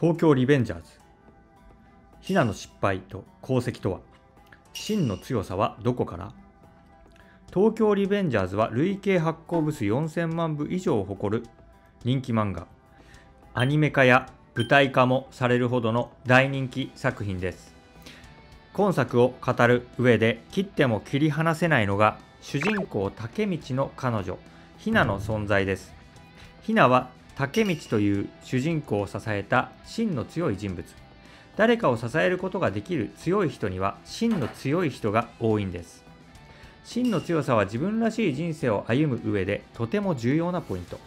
東京リベンジャーズ。ひなの失敗と功績とは？真の強さはどこから？東京リベンジャーズは累計発行部数4000万部以上を誇る人気漫画。アニメ化や舞台化もされるほどの大人気作品です。今作を語る上で切っても切り離せないのが主人公竹道の彼女ひなの存在です。ひなは竹道という主人公を支えた真の強い人物。誰かを支えることができる強い人には真の強い人が多いんです。真の強さは自分らしい人生を歩む上でとても重要なポイント。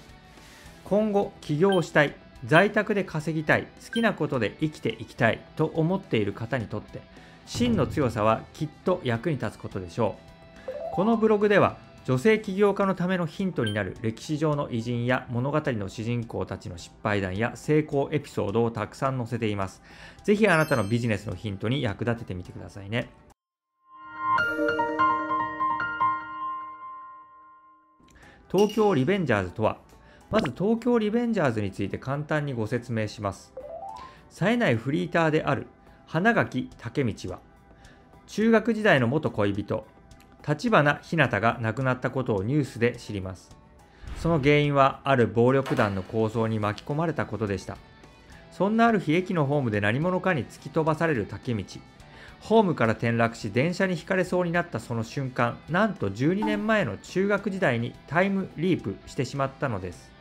今後起業したい在宅で稼ぎたい好きなことで生きていきたいと思っている方にとって真の強さはきっと役に立つことでしょう。このブログでは女性起業家のためのヒントになる歴史上の偉人や物語の主人公たちの失敗談や成功エピソードをたくさん載せています。ぜひあなたのビジネスのヒントに役立ててみてくださいね。東京リベンジャーズとは、まず東京リベンジャーズについて簡単にご説明します。冴えないフリーターである花垣武道は、中学時代の元恋人、立花ひなたが亡くなったことをニュースで知ります。その原因はある暴力団の抗争に巻き込まれたことでした。そんなある日駅のホームで何者かに突き飛ばされる竹道。ホームから転落し電車にひかれそうになったその瞬間、なんと12年前の中学時代にタイムリープしてしまったのです。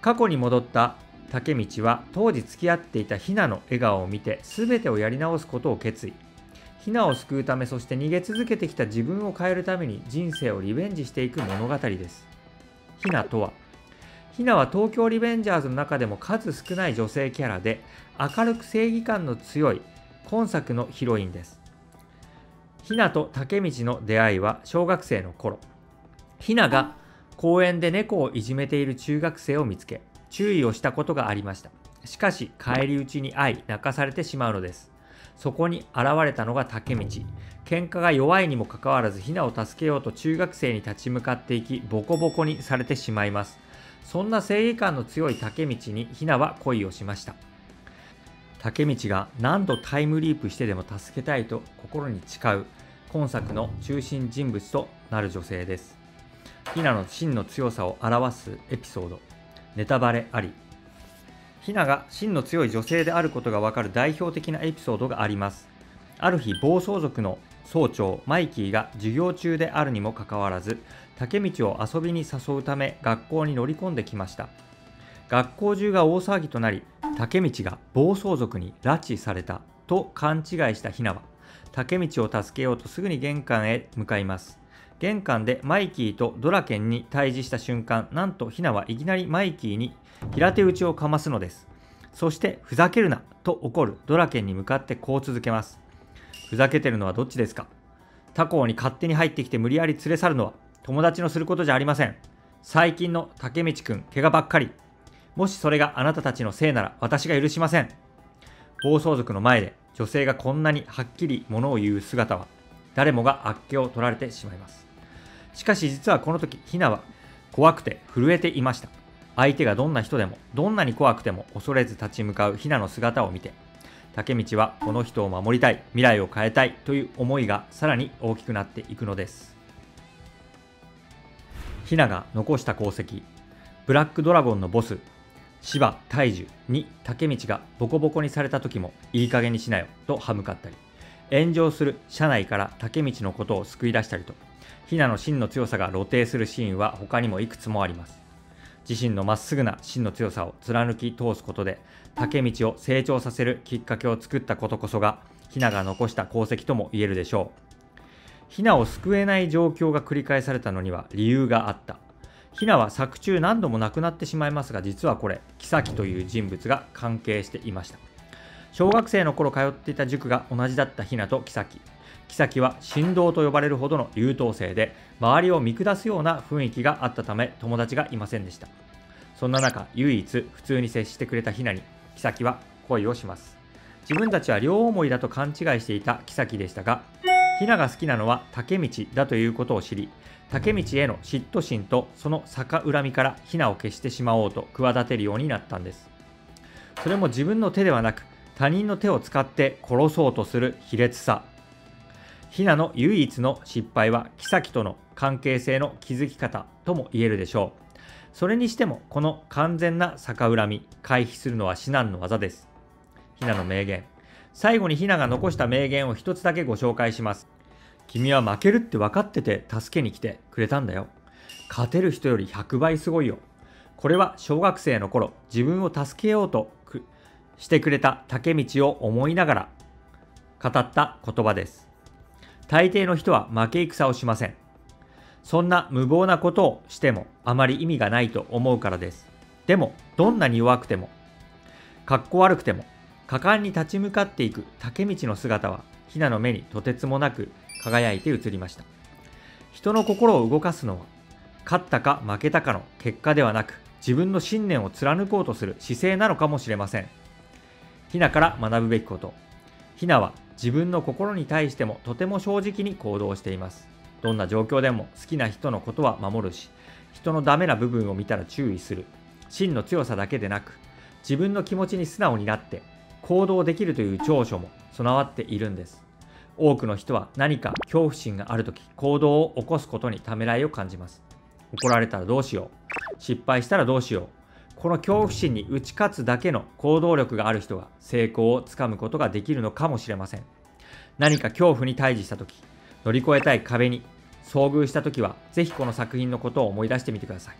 過去に戻った竹道は当時付き合っていたひなの笑顔を見て全てをやり直すことを決意。ヒナを救うためそして逃げ続けてきた自分を変えるために人生をリベンジしていく物語です。ヒナとはヒナは東京リベンジャーズの中でも数少ない女性キャラで明るく正義感の強い今作のヒロインです。ヒナと竹道の出会いは小学生の頃。ヒナが公園で猫をいじめている中学生を見つけ注意をしたことがありました。しかし返り討ちに遭い泣かされてしまうのです。そこに現れたのが竹道。喧嘩が弱いにもかかわらずヒナを助けようと中学生に立ち向かっていきボコボコにされてしまいます。そんな正義感の強い竹道にヒナは恋をしました。竹道が何度タイムリープしてでも助けたいと心に誓う今作の中心人物となる女性です。ヒナの真の強さを表すエピソード。ネタバレあり。ヒナが真の強い女性であることがわかる代表的なエピソードがあります。ある日、暴走族の総長マイキーが授業中であるにもかかわらず、竹道を遊びに誘うため学校に乗り込んできました。学校中が大騒ぎとなり、竹道が暴走族に拉致されたと勘違いしたヒナは、竹道を助けようとすぐに玄関へ向かいます。玄関でマイキーとドラケンに対峙した瞬間、なんとヒナはいきなりマイキーに平手打ちをかますのです。そしてふざけるなと怒るドラケンに向かってこう続けます。ふざけてるのはどっちですか？他校に勝手に入ってきて無理やり連れ去るのは友達のすることじゃありません。最近の竹道くん、怪我ばっかり。もしそれがあなたたちのせいなら私が許しません。暴走族の前で女性がこんなにはっきりものを言う姿は誰もがあっけを取られてしまいます。しかし実はこの時、ヒナは怖くて震えていました。相手がどんな人でも、どんなに怖くても恐れず立ち向かうヒナの姿を見て、竹道はこの人を守りたい、未来を変えたいという思いがさらに大きくなっていくのです。ヒナが残した功績、ブラックドラゴンのボス、芝大樹に竹道がボコボコにされた時もいい加減にしなよと歯向かったり、炎上する車内から竹道のことを救い出したりと、ヒナの真の強さが露呈するシーンは他にもいくつもあります。自身のまっすぐな真の強さを貫き通すことで竹道を成長させるきっかけを作ったことこそがヒナが残した功績とも言えるでしょう。ヒナを救えない状況が繰り返されたのには理由があった。ヒナは作中何度も亡くなってしまいますが実はこれ妃という人物が関係していました。小学生の頃通っていた塾が同じだったヒナと妃妃は神道と呼ばれるほどの優等生で周りを見下すような雰囲気があったため友達がいませんでした。そんな中唯一普通に接してくれたヒナに妃は恋をします。自分たちは両思いだと勘違いしていた妃でしたがヒナが好きなのは竹道だということを知り竹道への嫉妬心とその逆恨みからヒナを消してしまおうと企てるようになったんです。それも自分の手ではなく他人の手を使って殺そうとする卑劣さ。ヒナの唯一の失敗は妃との関係性の築き方とも言えるでしょう。それにしてもこの完全な逆恨み回避するのは至難の技です。ヒナの名言。最後にヒナが残した名言を一つだけご紹介します。君は負けるって分かってて助けに来てくれたんだよ。勝てる人より100倍すごいよ。これは小学生の頃自分を助けようとしてくれた竹道を思いながら語った言葉です。大抵の人は負け戦をしません。そんな無謀なことをしてもあまり意味がないと思うからです。でもどんなに弱くてもかっこ悪くても果敢に立ち向かっていく竹道の姿はひなの目にとてつもなく輝いて映りました。人の心を動かすのは勝ったか負けたかの結果ではなく自分の信念を貫こうとする姿勢なのかもしれません。ひなから学ぶべきこと。ひなは自分の心に対してもとても正直に行動しています。どんな状況でも好きな人のことは守るし人のダメな部分を見たら注意する。真の強さだけでなく自分の気持ちに素直になって行動できるという長所も備わっているんです。多くの人は何か恐怖心がある時行動を起こすことにためらいを感じます。怒られたらどうしよう。失敗したらどうしよう。この恐怖心に打ち勝つだけの行動力がある人が成功をつかむことができるのかもしれません何か恐怖に対峙した時乗り越えたい壁に遭遇した時はぜひこの作品のことを思い出してみてください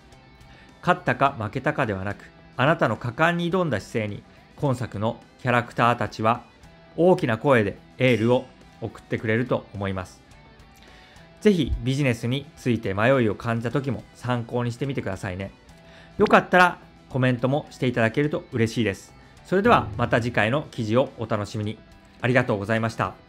勝ったか負けたかではなくあなたの果敢に挑んだ姿勢に今作のキャラクターたちは大きな声でエールを送ってくれると思います。ぜひビジネスについて迷いを感じた時も参考にしてみてくださいね。よかったらコメントもしていただけると嬉しいです。それではまた次回の記事をお楽しみに。ありがとうございました。